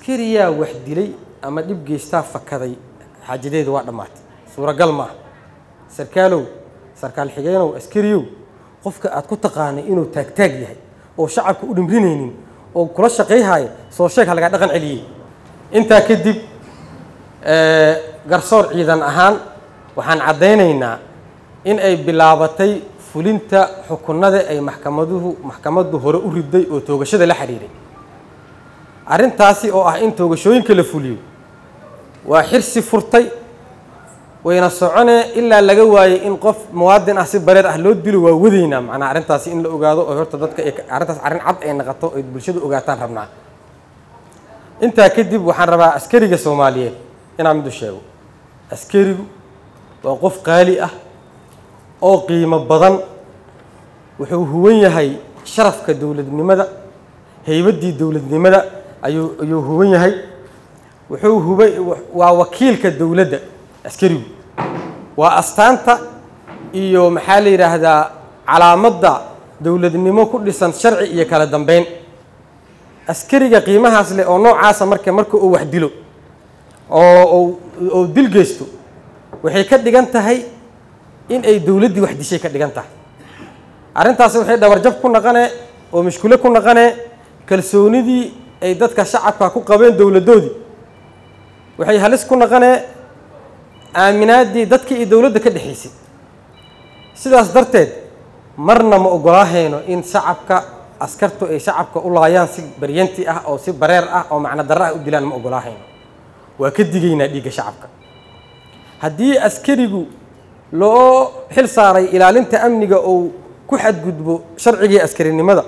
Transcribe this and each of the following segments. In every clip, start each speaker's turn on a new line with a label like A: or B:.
A: askariyaa wax dilay ama dhib geystaa fakaday xaajadeedu waa dhammaatay suuragal maaha. Sarkaalow sarkaal xigeenow askariyow qofka aad ku taqaanay inuu taagtaag yahay oo shacabka u dhimrinaynin oo kula shaqayhaya soo sheeg ha lagaa dhaqan celiyey intaa kadib garsoor ciidan ahaan waxaan caddaynaynaa in ay bilaabatay fulinta xukunada ay maxkamaduhu maxkamaddu hore u riday oo toogashada la xidhiiray arrintaasi oo ah in toogashooyinka la fuliyo waa xirsi furtay wayna soconee ilaa laga waayey in qof muwaadin ah si bareer ah loo dilo waa wadaynaa macnaa arrintaasi in la ogaado oo horta dadka arrintaas arrin cad ay naqato ay bulshadu ogaataan rabnaa. Intaa kadib waxaan rabaa askariga soomaaliyeed inaan mid u sheego. Askarigu waa qof qaali ah oo qiimo badan wuxuu huwan yahay sharafka dowladnimada haybaddii dowladnimada ayuu ayuu huwan yahay. Wuxuu huba waa wakiilka dowladda askarigu waa astaanta iyo maxaa la yidhaahdaa calaamadda dowladnimo ku dhisan sharci iyo kala dambeyn. Askariga qiimahaas leh oo noocaasa marka marka uu wax dilo oo oo dil geysto waxay ka dhigan tahay in ay dowladdii wax dishay ka dhigan tahay. Arrintaasi waxay dhabarjab ku naqanee oo mashkulo ku naqanee kalsoonidii ay dadka shacabka ku qabeen dowladdoodii waxay halis ku naqanee aaminaaddii dadka iyo dowladda ka dhexaysay sidaas darteed marna ma ogolaahayno in shacabka askartu ay shacabka u laayaan si baryanti ah oo si bareer ah oo macno darro ah u dilaan ma ogolaahayno. Waa ka digaynaa dhiigga shacabka. Haddii askarigu loo xil saaray ilaalinta amniga ou ku xadgudbo sharcigii askarinimada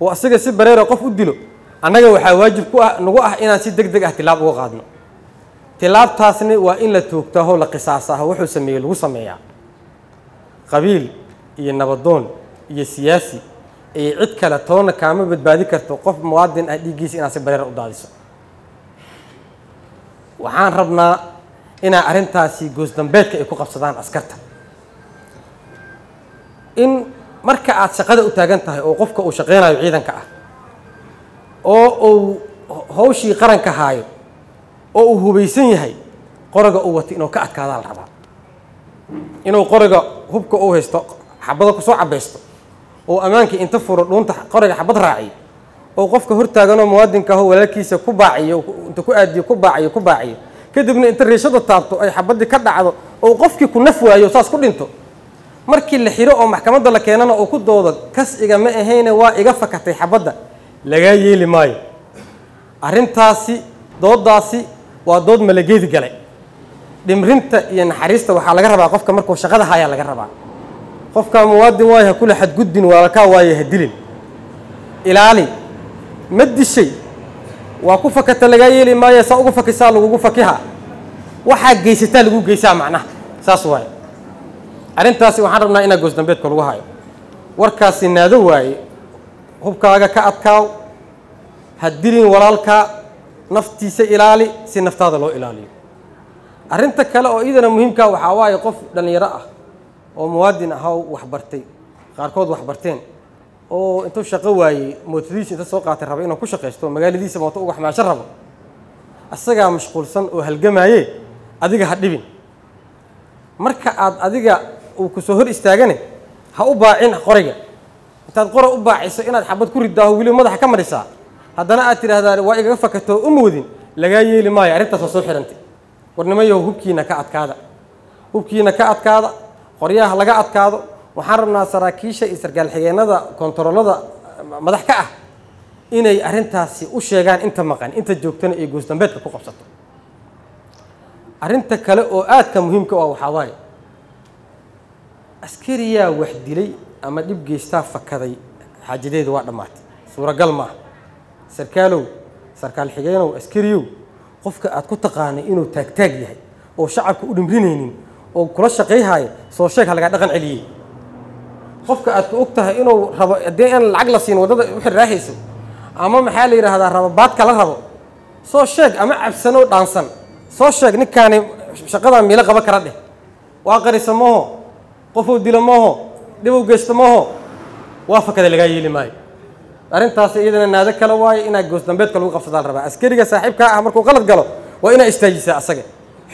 A: oo asaga si bareera qof u dilo annaga waxaa waajib ku ah nagu ah inaan si deg deg ah tilaab uga qaadno. Tilaabtaasni waa in la toogtaaho la qisaasaho wuxuu sameeyey lagu sameeyaa. Qabiil iyo nabadoon iyo siyaasi iyo cid kale toona kaama badbaadi karto qof muwaadin ah dhiiggiisa inaad si bareera u daadiso. Waxaan rabnaa inaa arrintaasi goosdambeedka ay ku qabsadaan askarta. In marka aad shaqada u taagan tahay oo qofka uu shaqaynayo ciidanka ah oo uu hawshii qaranka haayo oo uu hubaysan yahay qoriga uu wato inuu ka adkaadaa la rabaa inuu qoriga hubka uu haysto xabada ku soo cabaysto oo ammaankii inta furo dhuunta qoriga xabad raaciyo oo qofka hortaaganoo muwaadinka aho walaalkiisa ku baaciyo inta ku aadiyo ku baaciyo ku baaciyo. Kadibna inta riishada taabto ay xabaddii ka dhacdo oo qofkii ku naf waayo saas ku dhinto. Markii la xiro oo maxkamadda la keenana oo ku doodo kas igama ahayne waa iga fakatay xabadda lagaa yeeli maayo. Arrintaasi dooddaasi waa dood malageedi galay. Dhimrinta iyo naxariista waxaa laga rabaa qofka markuu shaqada hayaa laga rabaa. Qofkaa muwaadin waayo ha kula xadgudbin waalkaa waayo ha dilin. Ilaali ma dishay? Waa ku fakata lagaa yeeli maayo saa ugu fakisaa lagugu fakiha. Waxaa geysataa lagu geysaa macnaha. Saas waaye. Arrintaasi waxaan rabnaa inaa goosdambeedka lagu hayo. Warkaasi naado waaye hubkaaga ka adkaaw ha dilin walaalkaa naftiisa ilaali si naftaada loo ilaaliyo. Arrinta kale oo iyadana muhiimkaa waxaa waaye qof dhallinyaro ah oo muwaadin ahaw waxbartay qaarkood waxbarteen oo intuu shaqo waayey mootadiisa inta soo qaatay raba inuu ku shaqaysto magaaladiisa mooto uga xamaasho rabo asagaa mashquulsan oo halgamaaye adiga ha dhibin. Marka aad adiga uu ku soo hor istaagane ha u baacin qoriga intaad qora u baaciso inaad xabad ku ridaaho weliba madaxa ka marisaa haddana aad tidhaahdaa waa igaga fakato u moodin lagaa yeeli maayo arrintaas waa soo xidhantay. Warnimayahow hubkiina ka adkaada. Hubkiina ka adkaada qoryaha laga adkaado. Waxaan rabnaa saraakiisha iyo sarkaal xigeenada kontaroolada madax ka ah inay arrintaasi u sheegaan inta maqan inta joogtana iyo goosdambeedka ku qabsato. Arrinta kale oo aadka muhiimka u ah waxaa waaye askariyaa wax dilay ama dhib geystaa fakaday. Xaajadeedu waa dhammaatay suuragal maaha sarkaalow sarkaal xigeenow askariyow qofka aad ku taqaanay inuu taagtaag yahay oo shacabka u dhimrinaynin oo kula shaqayhaya soo sheeg ha lagaa dhaqan celiyey qofka aad ku og tahay inuu rabo haddii aan lacag la siin waddada u xirraahayso ama maxaa la yidhaahdaa rabo baadka la rabo soo sheeg ama cabsanoo dhaansan soo sheeg ninkaani shaqadaa miilo qaba kara dheh. Waa qarisa maho qofuu dilo maho dhibow geysto maho waa fakada lagaa yeeli maayo. Arrintaas iyadana naado kale waayo inaa goos dambeedka lagu qabsadaa rabaa. Askariga saaxiibkaa ah markuu qalad galo waa inaa istaajisaa asaga.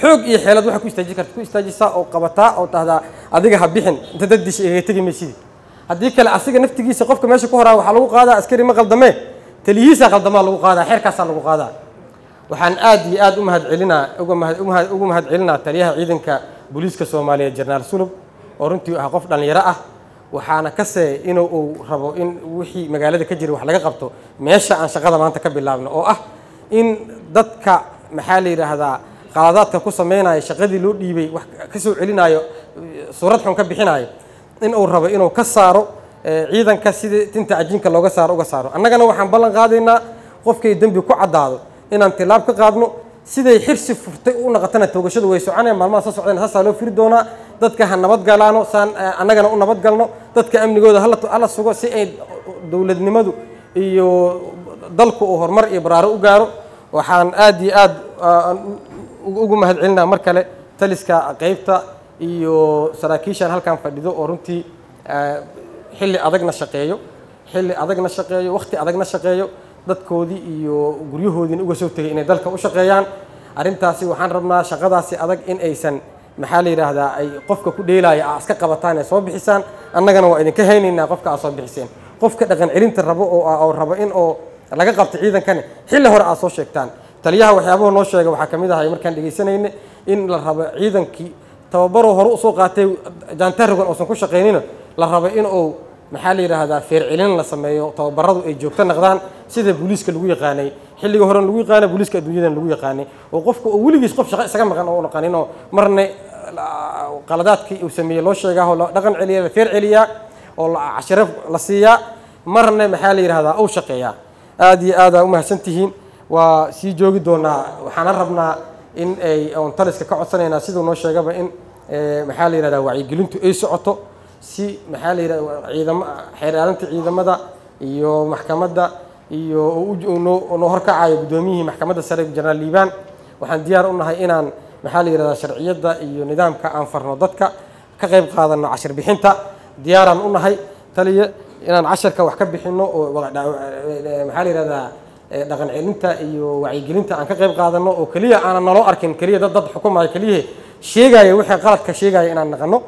A: Xoog iyo xeelad waxay ku istaajin karta ku istaajisaa oo qabataa oo tahdaa adiga ha bixin inta dad igaga tegi maysidii haddii kale asiga naftigiisa qofka meesha ku horaa waxaa lagu qaadaa askari ma qaldamee taliyihiisaa qaldamaa lagu qaadaa xeerkaasaa lagu qaadaa. Waxaan aad iyo aad u mahad celinaa uga mahad ugu mahad celinaa taliyaha ciidanka booliiska soomaaliyeed jenaraal sulub oo runtii ah qof dhallinyaro ah waxaana ka see inuu uu rabo in wixii magaalada ka jira wax laga qabto meesha aan shaqada maanta ka bilaabno oo ah in dadka maxaa la yidhaahdaa qaladaadka ku sameynaya shaqadii loo dhiibay wax ka soo celinayo suurad xun ka bixinayo in uu rabo inuu ka saaro ciidanka sidii tinta cajiinka looga saaro uga saaro. Annagana waxaan ballan qaadaynaa qofkay dembi ku caddaado inaan tilaab ka qaadno siday xirsi furtay u naqatana toogashadu way soconayaan maalmaha soo socdeen saasaa loo firi doonaa. Dadka ha nabadgalaano saan annagana u nabadgalno dadka amnigooda hala sugo si ay dowladnimadu iyo dalku uu horumar iyo baraaro u gaaro. Waxaan aad iyo aad ugu mahad celinaa mar kale taliska qeybta iyo saraakiishan halkan fadhido oo runtii xilli adagna shaqeeyo xilli adagna shaqeeyo wakhti adagna shaqeeyo dadkoodii iyo guryahoodiina uga soo tegay inay dalka u shaqeeyaan. Arrintaasi waxaan rabnaa shaqadaasi adag in aysan maxaa la yidhaahdaa ay qofka ku dheelaya aa iska qabataan ee soo bixisaan. Annagana waa idinka haynaynaa qofka aad soo bixiseen. Qofka dhaqan celinta rabo oo oo rabo in oo laga qabto ciidankani xilli hore aad soo sheegtaan. Taliyaha waxyaabahu noo sheega waxaa ka mid ahay markaan dhegaysanayna in la rabo ciidankii tababaroo hore u soo qaatay jaantarogan uusan ku shaqaynina la rabo in uu maxaa la yidhaahdaa feer celin la sameeyo tababaradu ay joogto naqdaan sida booliiska lagu yaqaanay xilliga horen lagu yaqaanay booliiska adduunyadan lagu yaqaanay. Oo qofka oo weligiis qof shaqo isaga maqan oo u marna qaladaadkii uu sameeyey loo sheegaa oo la dhaqan celiya la feer celiyaa oo cashiro la siiyaa marna maxaa la yidhahdaa uu shaqeeyaa aad iyo aad aa u mahadsan tihiin waa sii joogi doonaa waxaana rabnaa in ay oon taliska ka codsanaynaa siduu noo sheegaba in maxaa la yidhahdaa wacyigelintu ay socoto si maxaa la yidhahda ciidama xeeraalinta ciidamada iyo maxkamadda iyo noo horkacayo guddoomiyihii maxkamadda sare jenaraal liibaan waxaan diyaar u nahay inaan maxaa la yidhahdaa sharciyadda iyo nidaamka aan farno dadka ka qayb qaadano cashir bixinta. Diyaaraan u nahay taliya inaan casharka wax ka bixino oo maxaa la yidhahdaa dhaqan celinta iyo wacyigelinta aan ka qayb qaadano oo keliya aanan naloo arkin keliya dad dad xukumaya keliya. Sheegaya wixii qaladka sheegaya inaan naqano